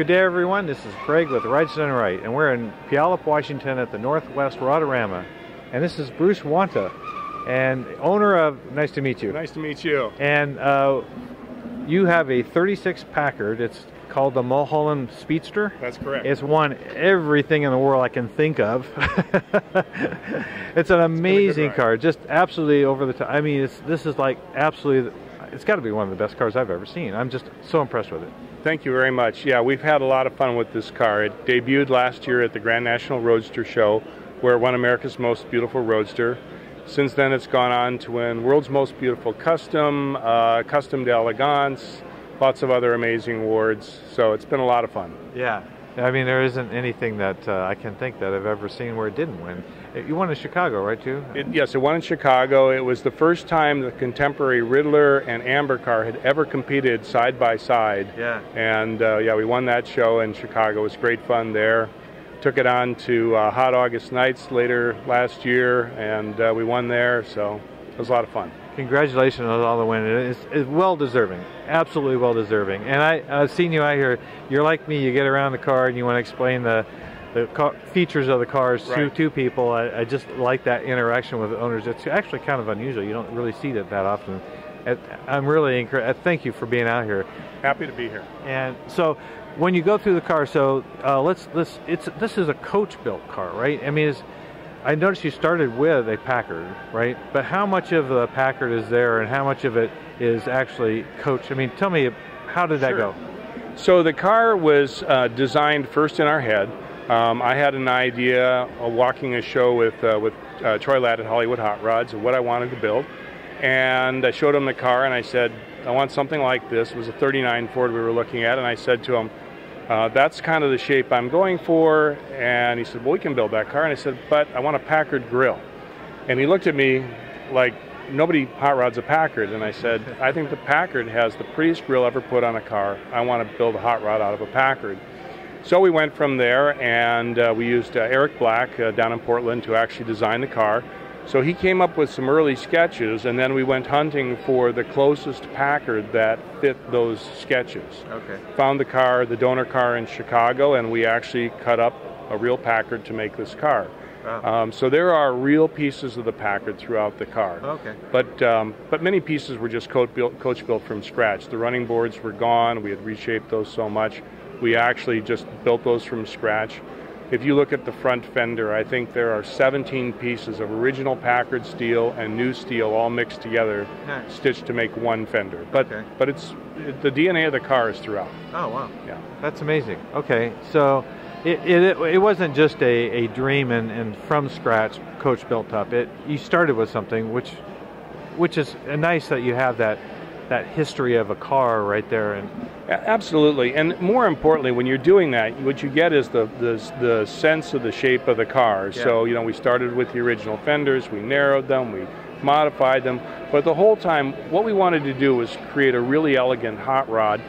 Good day, everyone. This is Craig with Rides Done Right, and we're in Puyallup, Washington at the Northwest Rodarama. And this is Bruce Wanta, and owner of, nice to meet you. Nice to meet you. And uh, you have a 36 Packard. It's called the Mulholland Speedster. That's correct. It's won everything in the world I can think of. it's an amazing car, just absolutely over the top. I mean, it's, this is like absolutely, it's got to be one of the best cars I've ever seen. I'm just so impressed with it. Thank you very much. Yeah, we've had a lot of fun with this car. It debuted last year at the Grand National Roadster Show, where it won America's Most Beautiful Roadster. Since then, it's gone on to win World's Most Beautiful Custom, uh, Custom d'Elegance, lots of other amazing awards. So it's been a lot of fun. Yeah. I mean, there isn't anything that uh, I can think that I've ever seen where it didn't win. You won in Chicago, right, too? It, yes, it won in Chicago. It was the first time the contemporary Ridler and AMBR car had ever competed side by side. Yeah. And uh, yeah, we won that show in Chicago. It was great fun there. Took it on to uh, Hot August Nights later last year, and uh, we won there. So it was a lot of fun congratulations on all the winning. It's, it's, well deserving, absolutely well deserving. And I, I've seen you out here. You're like me. You get around the car and you want to explain the the car, features of the cars right. to to people. I, I, just like that interaction with the owners. It's actually kind of unusual. You don't really see that that often. I'm really encouraged. Thank you for being out here. Happy to be here. And so, when you go through the car, so uh, let's let's it's this is a coach built car, right? I mean, it's I noticed you started with a Packard, right? But how much of the Packard is there, and how much of it is actually coach? I mean, tell me, how did that sure. go? So the car was uh, designed first in our head. Um, I had an idea of walking a show with uh, with uh, Troy Ladd at Hollywood Hot Rods of what I wanted to build, and I showed him the car and I said, I want something like this. It was a '39 Ford we were looking at, and I said to him, uh, that's kind of the shape I'm going for. And he said, Well, we can build that car. And I said, But I want a Packard grill. And he looked at me like, Nobody hot rods a Packard. And I said, I think the Packard has the prettiest grill ever put on a car. I want to build a hot rod out of a Packard. So we went from there and uh, we used uh, Eric Black uh, down in Portland to actually design the car. So he came up with some early sketches, and then we went hunting for the closest Packard that fit those sketches. Okay. Found the car, the donor car in Chicago, and we actually cut up a real Packard to make this car. Wow. Um, so there are real pieces of the Packard throughout the car. Okay. But um, but many pieces were just coach built, coach built from scratch. The running boards were gone. We had reshaped those so much. We actually just built those from scratch. If you look at the front fender, I think there are 17 pieces of original Packard steel and new steel all mixed together, nice. stitched to make one fender. But okay. but it's it, the DNA of the car is throughout. Oh wow! Yeah, that's amazing. Okay, so it it, it wasn't just a, a dream and, and from scratch coach built up. It you started with something which which is nice that you have that that history of a car right there and absolutely and more importantly when you're doing that what you get is the the, the sense of the shape of the car yeah. so you know we started with the original fenders we narrowed them we modified them but the whole time what we wanted to do was create a really elegant hot rod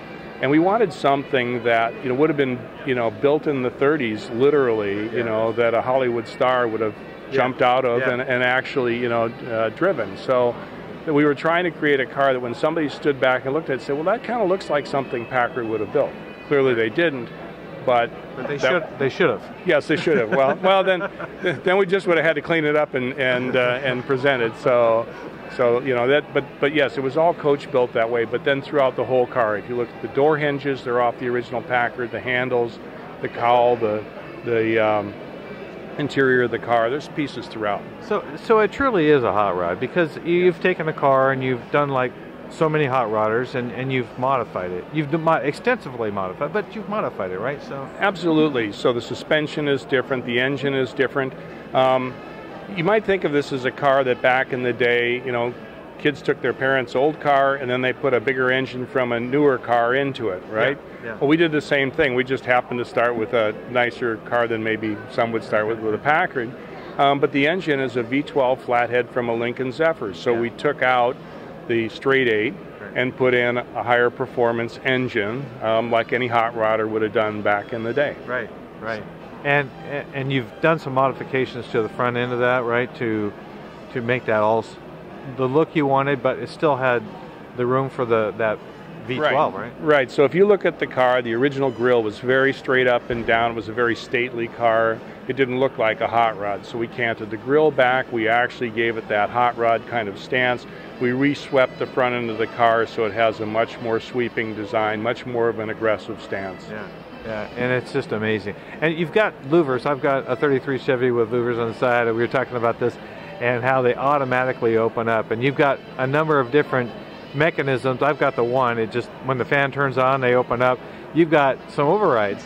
and we wanted something that you know would have been you know built in the 30s literally yeah. you know that a hollywood star would have jumped yeah. out of and, and actually you know uh, driven so that we were trying to create a car that when somebody stood back and looked at it, said, well, that kind of looks like something Packard would have built. Clearly they didn't, but, but they should they should have. Yes, they should have. well, well then then we just would have had to clean it up and and uh, and present it. So so you know that but but yes, it was all coach built that way. But then throughout the whole car, if you look at the door hinges, they're off the original Packard. The handles, the cowl, the the um, interior of the car. There's pieces throughout. So, so it truly is a hot rod because you've taken a car and you've done like so many hot rodders and, and you've modified it. You've extensively modified, but you've modified it, right? So absolutely. So the suspension is different, the engine is different. Um, you might think of this as a car that back in the day, you know, kids took their parents' old car and then they put a bigger engine from a newer car into it, right? Yeah, yeah. Well, we did the same thing. We just happened to start with a nicer car than maybe some would start with with a Packard. Um, but the engine is a V12 flathead from a Lincoln Zephyr. So yeah. we took out the straight eight right. and put in a higher performance engine, um, like any hot rodder would have done back in the day. Right, right. And and you've done some modifications to the front end of that, right? To to make that all the look you wanted, but it still had the room for the that V12, right? Right. So if you look at the car, the original grille was very straight up and down. It was a very stately car. It didn't look like a hot rod. So we canted the grille back. We actually gave it that hot rod kind of stance. We reswept the front end of the car so it has a much more sweeping design, much more of an aggressive stance. Yeah. Yeah, and it's just amazing. And you've got louvers. I've got a 33 Chevy with louvers on the side. And we were talking about this and how they automatically open up. And you've got a number of different mechanisms. I've got the one. It just when the fan turns on, they open up. You've got some overrides.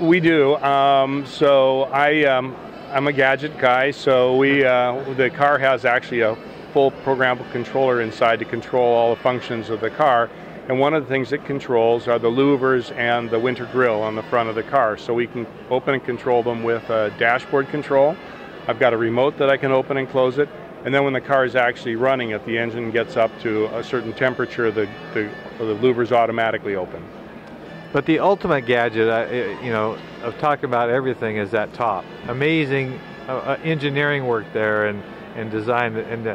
We do. Um, so I, um, I'm a gadget guy. So we, uh, the car has actually a full programmable controller inside to control all the functions of the car. And one of the things it controls are the louvers and the winter grill on the front of the car. So we can open and control them with a dashboard control. I've got a remote that I can open and close it. And then when the car is actually running, if the engine gets up to a certain temperature, the, the, the louvers automatically open. But the ultimate gadget, uh, you know, of talking about everything is that top. Amazing uh, uh, engineering work there and, and design, and,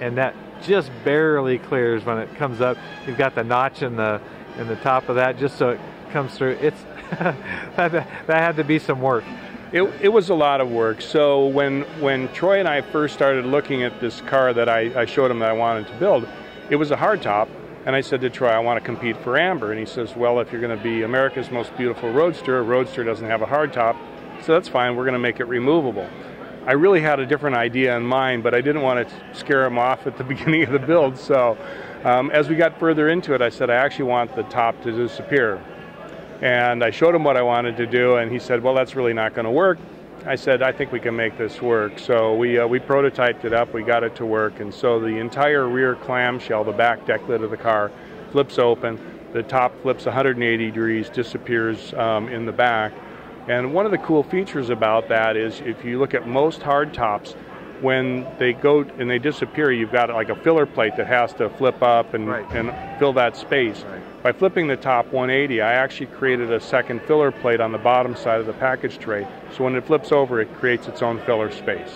and that just barely clears when it comes up. You've got the notch in the in the top of that just so it comes through. It's that, that had to be some work. It, it was a lot of work. So when when Troy and I first started looking at this car that I, I showed him that I wanted to build, it was a hardtop. And I said to Troy, I want to compete for AMBR. And he says, Well, if you're going to be America's most beautiful roadster, a roadster doesn't have a hardtop. So that's fine. We're going to make it removable. I really had a different idea in mind, but I didn't want to scare him off at the beginning of the build. So um, as we got further into it, I said, I actually want the top to disappear. And I showed him what I wanted to do, and he said, Well, that's really not going to work. I said, I think we can make this work. So we, uh, we prototyped it up, we got it to work, and so the entire rear clamshell, the back deck lid of the car, flips open. The top flips 180 degrees, disappears um, in the back, and one of the cool features about that is if you look at most hard tops, when they go and they disappear, you've got like a filler plate that has to flip up and, right. and fill that space. Right. By flipping the top 180, I actually created a second filler plate on the bottom side of the package tray. So when it flips over, it creates its own filler space.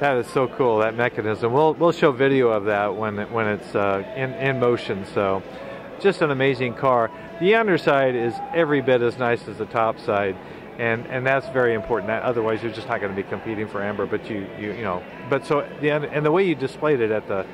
That is so cool, that mechanism. We'll, we'll show video of that when, it, when it's uh, in, in motion. So just an amazing car. The underside is every bit as nice as the top side. And, and that's very important. That, otherwise, you're just not going to be competing for AMBR. But you, you, you know, but so the and the way you displayed it at the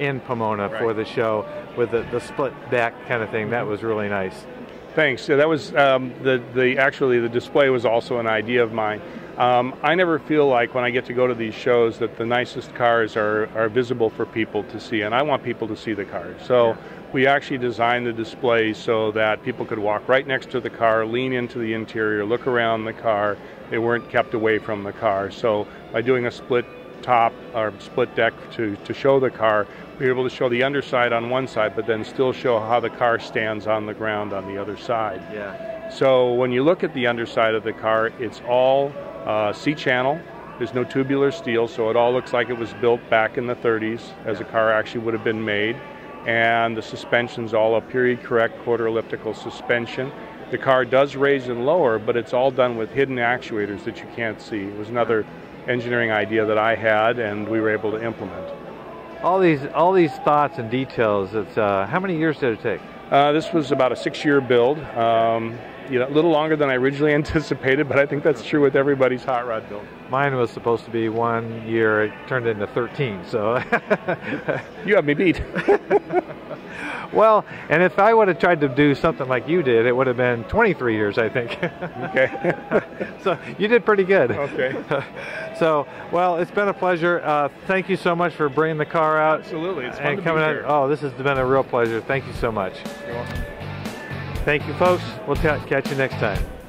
in Pomona right. for the show with the, the split back kind of thing, that was really nice. Thanks. So that was um, the the actually the display was also an idea of mine. Um, I never feel like when I get to go to these shows that the nicest cars are, are visible for people to see, and I want people to see the cars. So yeah. we actually designed the display so that people could walk right next to the car, lean into the interior, look around the car. They weren't kept away from the car. So by doing a split top or split deck to, to show the car, we were able to show the underside on one side, but then still show how the car stands on the ground on the other side. Yeah. So when you look at the underside of the car, it's all uh, C-channel. There's no tubular steel, so it all looks like it was built back in the 30s as a car actually would have been made. And the suspension's all a period correct quarter elliptical suspension. The car does raise and lower, but it's all done with hidden actuators that you can't see. It was another engineering idea that I had, and we were able to implement. All these, all these thoughts and details. It's uh, how many years did it take? Uh, this was about a six-year build. Um, you know, a little longer than I originally anticipated, but I think that's true with everybody's hot rod build. Mine was supposed to be one year, it turned into 13, so. you have me beat. well, and if I would have tried to do something like you did, it would have been 23 years, I think. okay. so you did pretty good. Okay. so, well, it's been a pleasure. Uh, thank you so much for bringing the car out. Absolutely. It's fun and coming out. Oh, this has been a real pleasure. Thank you so much. You're welcome. Thank you, folks. We'll catch you next time.